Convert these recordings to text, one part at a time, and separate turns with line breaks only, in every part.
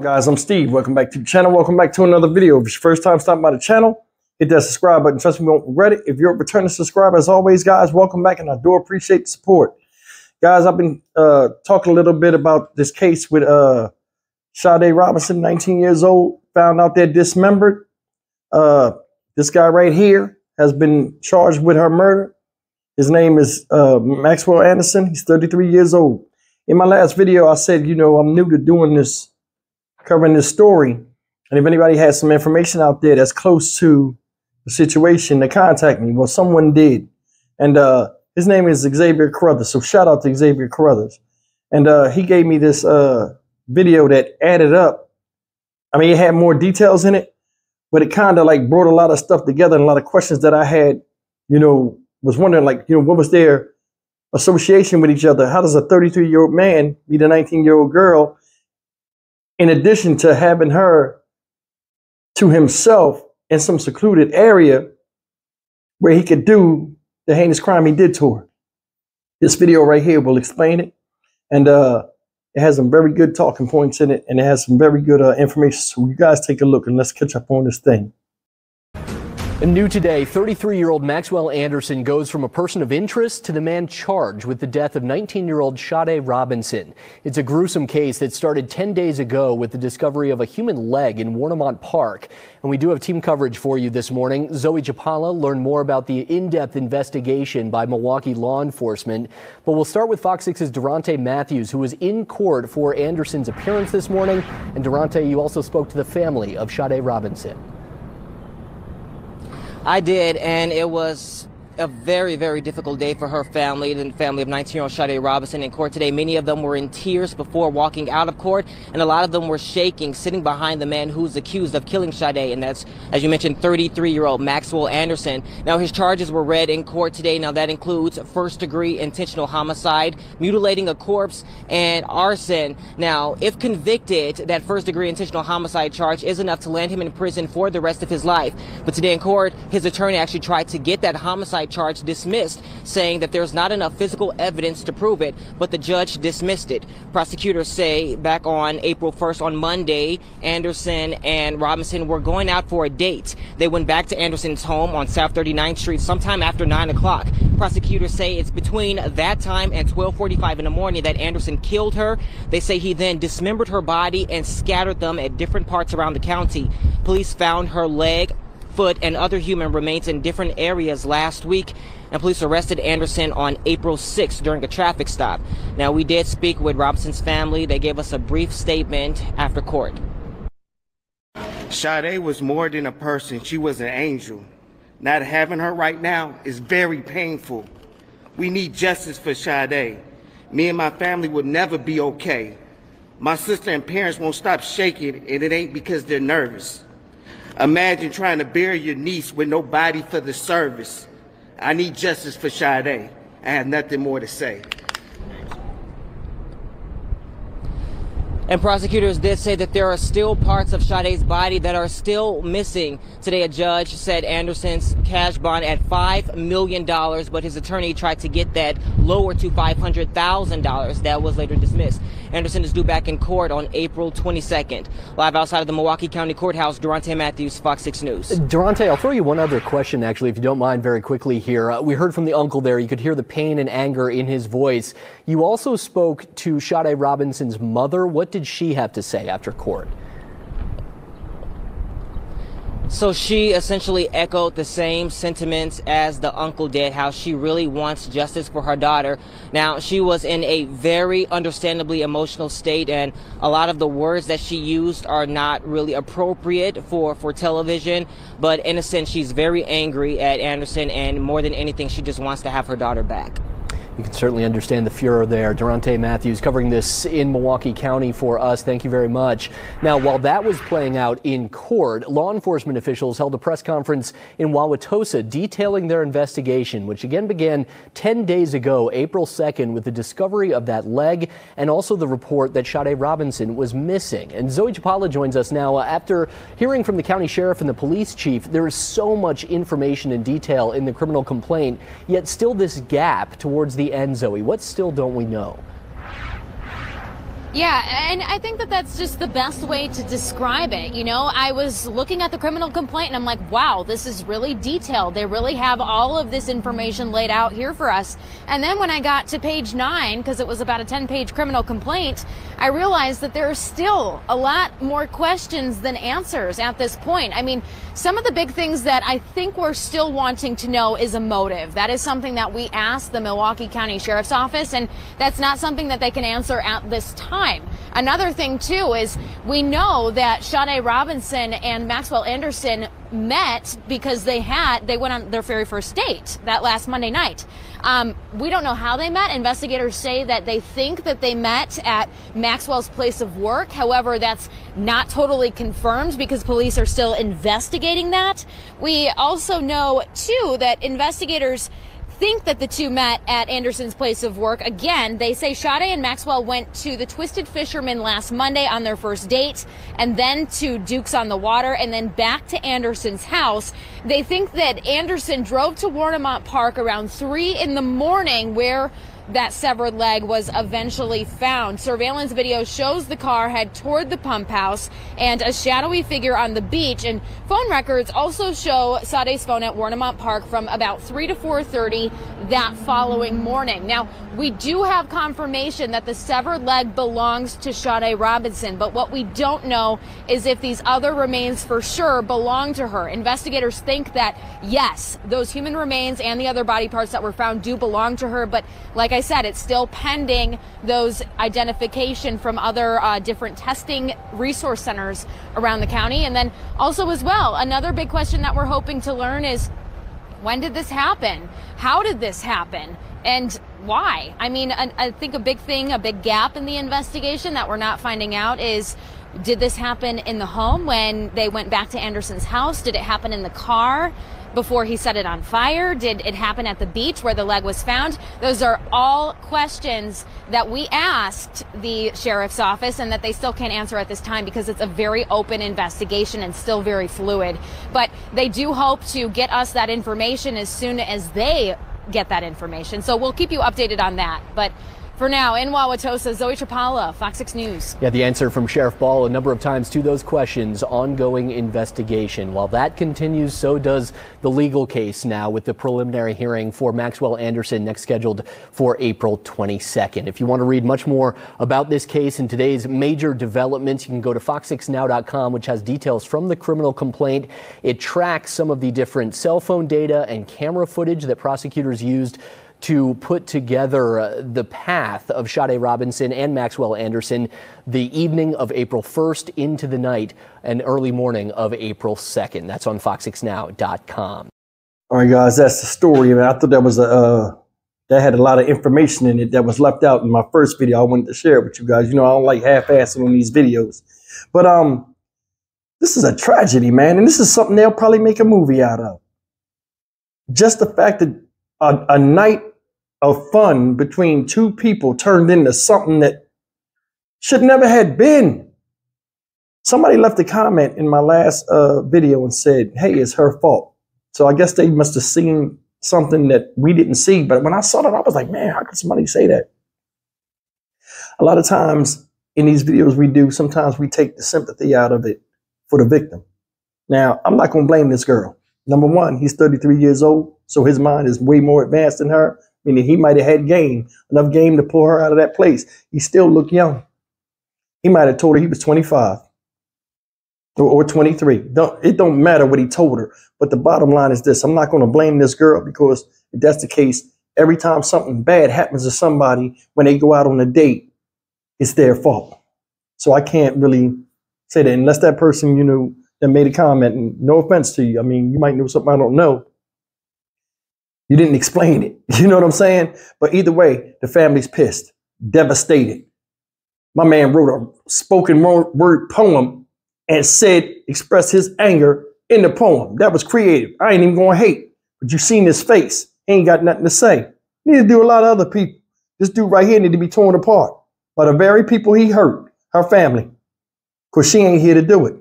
Guys, I'm Steve. Welcome back to the channel. Welcome back to another video. If it's your first time stopping by the channel, hit that subscribe button. Trust me, you won't regret it. If you're a returning subscriber, as always, guys, welcome back, and I do appreciate the support. Guys, I've been uh, talking a little bit about this case with uh, Sade Robinson, 19 years old, found out they're dismembered. Uh, this guy right here has been charged with her murder. His name is uh, Maxwell Anderson. He's 33 years old. In my last video, I said, you know, I'm new to doing this covering this story. And if anybody has some information out there that's close to the situation, to contact me. Well, someone did. And uh, his name is Xavier Carruthers. So shout out to Xavier Carruthers. And uh, he gave me this uh, video that added up. I mean, it had more details in it, but it kind of like brought a lot of stuff together and a lot of questions that I had, you know, was wondering like, you know, what was their association with each other? How does a 33 year old man meet a 19 year old girl? In addition to having her to himself in some secluded area where he could do the heinous crime he did to her. This video right here will explain it. And uh, it has some very good talking points in it, and it has some very good uh, information. So you guys take a look and let's catch up on this thing.
New today, 33-year-old Maxwell Anderson goes from a person of interest to the man charged with the death of 19-year-old Sade Robinson. It's a gruesome case that started 10 days ago with the discovery of a human leg in Warnimont Park. And we do have team coverage for you this morning. Zoe Chapala learned more about the in-depth investigation by Milwaukee law enforcement. But we'll start with Fox 6's Durante Matthews, who was in court for Anderson's appearance this morning. And Durante, you also spoke to the family of Sade Robinson.
I did, and it was a very, very difficult day for her family, the family of 19-year-old Sade Robinson in court today. Many of them were in tears before walking out of court, and a lot of them were shaking, sitting behind the man who's accused of killing Sade, and that's, as you mentioned, 33-year-old Maxwell Anderson. Now, his charges were read in court today. Now, that includes first-degree intentional homicide, mutilating a corpse, and arson. Now, if convicted, that first-degree intentional homicide charge is enough to land him in prison for the rest of his life. But today in court, his attorney actually tried to get that homicide charge dismissed, saying that there's not enough physical evidence to prove it, but the judge dismissed it. Prosecutors say back on April 1st, on Monday, Anderson and Robinson were going out for a date. They went back to Anderson's home on South 39th Street sometime after 9 o'clock. Prosecutors say it's between that time and 1245 in the morning that Anderson killed her. They say he then dismembered her body and scattered them at different parts around the county. Police found her leg foot and other human remains in different areas last week. And police arrested Anderson on April 6th during a traffic stop. Now, we did speak with Robinson's family. They gave us a brief statement after court.
Sade was more than a person. She was an angel. Not having her right now is very painful. We need justice for Sade. Me and my family will never be okay. My sister and parents won't stop shaking, and it ain't because they're nervous. Imagine trying to bury your niece with no body for the service. I need justice for Sade. I have nothing more to say.
And prosecutors did say that there are still parts of Sade's body that are still missing. Today, a judge said Anderson's cash bond at $5 million, but his attorney tried to get that lower to $500,000. That was later dismissed. Anderson is due back in court on April 22nd. Live outside of the Milwaukee County Courthouse, Durante Matthews, Fox 6 News.
Durante, I'll throw you one other question, actually, if you don't mind, very quickly here. Uh, we heard from the uncle there. You could hear the pain and anger in his voice. You also spoke to Sade Robinson's mother. What did she have to say after court?
So she essentially echoed the same sentiments as the uncle did, how she really wants justice for her daughter. Now, she was in a very understandably emotional state, and a lot of the words that she used are not really appropriate for, for television. But in a sense, she's very angry at Anderson, and more than anything, she just wants to have her daughter back.
You can certainly understand the furor there. Durante Matthews covering this in Milwaukee County for us. Thank you very much. Now, while that was playing out in court, law enforcement officials held a press conference in Wauwatosa detailing their investigation, which again began 10 days ago, April 2nd, with the discovery of that leg and also the report that Sade Robinson was missing. And Zoe Chapala joins us now. After hearing from the county sheriff and the police chief, there is so much information and detail in the criminal complaint, yet still this gap towards the end, Zoe? What still don't we know?
Yeah, and I think that that's just the best way to describe it. You know, I was looking at the criminal complaint and I'm like, wow, this is really detailed. They really have all of this information laid out here for us. And then when I got to page nine, because it was about a 10 page criminal complaint, I realized that there are still a lot more questions than answers at this point. I mean, some of the big things that I think we're still wanting to know is a motive. That is something that we asked the Milwaukee County Sheriff's Office, and that's not something that they can answer at this time. Another thing, too, is we know that Sade Robinson and Maxwell Anderson met because they had, they went on their very first date that last Monday night. Um, we don't know how they met. Investigators say that they think that they met at Maxwell's place of work. However, that's not totally confirmed because police are still investigating that. We also know, too, that investigators think that the two met at Anderson's place of work. Again, they say Sade and Maxwell went to the Twisted Fisherman last Monday on their first date and then to Duke's on the Water and then back to Anderson's house. They think that Anderson drove to Warnimont Park around 3 in the morning where that severed leg was eventually found. Surveillance video shows the car head toward the pump house and a shadowy figure on the beach. And phone records also show Sade's phone at Warnimont Park from about 3 to 4.30 that following morning. Now, we do have confirmation that the severed leg belongs to Sade Robinson, but what we don't know is if these other remains for sure belong to her. Investigators think that, yes, those human remains and the other body parts that were found do belong to her, but like I I said, it's still pending those identification from other uh, different testing resource centers around the county. And then also as well, another big question that we're hoping to learn is when did this happen? How did this happen? And why? I mean, I, I think a big thing, a big gap in the investigation that we're not finding out is did this happen in the home when they went back to Anderson's house? Did it happen in the car? Before he set it on fire? Did it happen at the beach where the leg was found? Those are all questions that we asked the sheriff's office and that they still can't answer at this time because it's a very open investigation and still very fluid. But they do hope to get us that information as soon as they get that information. So we'll keep you updated on that. But for now, in Wauwatosa, Zoe Chapala, Fox 6 News.
Yeah, the answer from Sheriff Ball a number of times to those questions, ongoing investigation. While that continues, so does the legal case now with the preliminary hearing for Maxwell Anderson next scheduled for April 22nd. If you want to read much more about this case and today's major developments, you can go to fox6now.com, which has details from the criminal complaint. It tracks some of the different cell phone data and camera footage that prosecutors used to put together uh, the path of Sade Robinson and Maxwell Anderson the evening of April 1st into the night and early morning of April 2nd. That's on fox6now.com.
All right, guys, that's the story. I, mean, I thought that was a uh, that had a lot of information in it that was left out in my first video. I wanted to share it with you guys. You know, I don't like half-assing on these videos, but um, this is a tragedy, man, and this is something they'll probably make a movie out of. Just the fact that a, a night of fun between two people turned into something that should never had been. Somebody left a comment in my last uh, video and said, hey, it's her fault. So I guess they must have seen something that we didn't see. But when I saw that, I was like, man, how could somebody say that? A lot of times in these videos we do, sometimes we take the sympathy out of it for the victim. Now, I'm not going to blame this girl. Number one, he's 33 years old, so his mind is way more advanced than her meaning he might have had game, enough game to pull her out of that place. He still looked young. He might have told her he was 25 or, or 23. Don't, it don't matter what he told her. But the bottom line is this. I'm not going to blame this girl because if that's the case, every time something bad happens to somebody when they go out on a date, it's their fault. So I can't really say that unless that person, you know, that made a comment, and no offense to you. I mean, you might know something I don't know, you didn't explain it. You know what I'm saying? But either way, the family's pissed, devastated. My man wrote a spoken word poem and said, expressed his anger in the poem. That was creative. I ain't even to hate. But you seen his face. Ain't got nothing to say. Need to do a lot of other people. This dude right here need to be torn apart by the very people he hurt, her family. Because she ain't here to do it.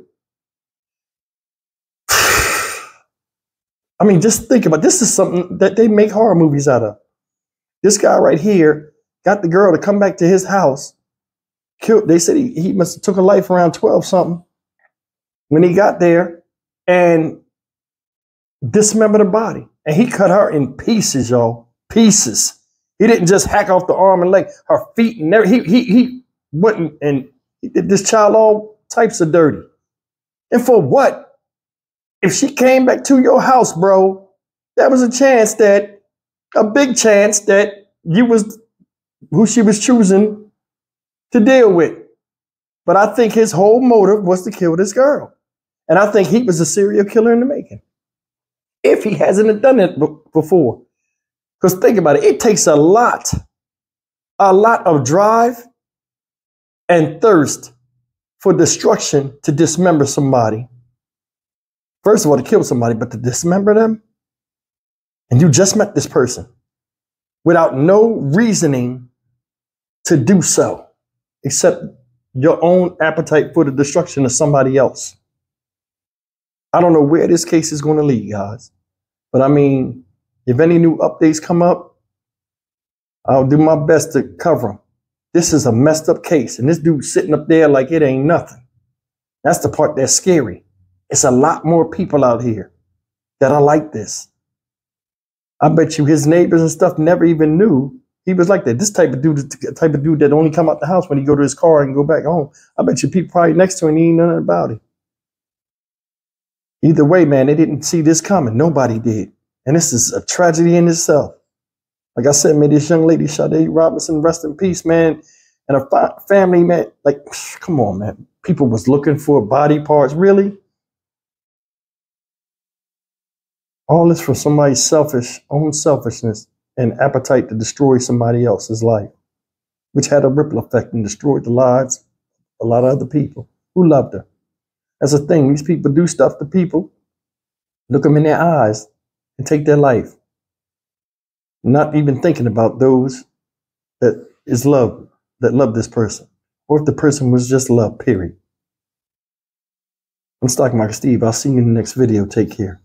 I mean, just think about this is something that they make horror movies out of. This guy right here got the girl to come back to his house killed. They said he, he must have took a life around 12 something when he got there and dismembered the body. And he cut her in pieces, y'all. Pieces. He didn't just hack off the arm and leg, her feet and everything. He, he, he went and he did this child all types of dirty. And for what? If she came back to your house, bro, that was a chance that, a big chance that you was who she was choosing to deal with. But I think his whole motive was to kill this girl. And I think he was a serial killer in the making. If he hasn't done it b- before. Because think about it, it takes a lot, a lot of drive and thirst for destruction to dismember somebody. First of all, to kill somebody, but to dismember them. And you just met this person without no reasoning to do so, except your own appetite for the destruction of somebody else. I don't know where this case is going to lead, guys. But I mean, if any new updates come up, I'll do my best to cover them. This is a messed up case, and this dude sitting up there like it ain't nothing. That's the part that's scary. It's a lot more people out here that are like this. I bet you his neighbors and stuff never even knew he was like that. This type of dude, type of dude that only come out the house when he go to his car and go back home. I bet you people probably next to him ain't nothing about it. Either way, man, they didn't see this coming. Nobody did. And this is a tragedy in itself. Like I said, man, this young lady, Sade Robinson, rest in peace, man. And fa- family, man, like, come on, man. People was looking for body parts. Really? All this for somebody's selfish, own selfishness and appetite to destroy somebody else's life, which had a ripple effect and destroyed the lives of a lot of other people who loved her. That's a thing. These people do stuff to people, look them in their eyes, and take their life. Not even thinking about those that is love, that love this person. Or if the person was just love, period. I'm Stock Market Steve. I'll see you in the next video. Take care.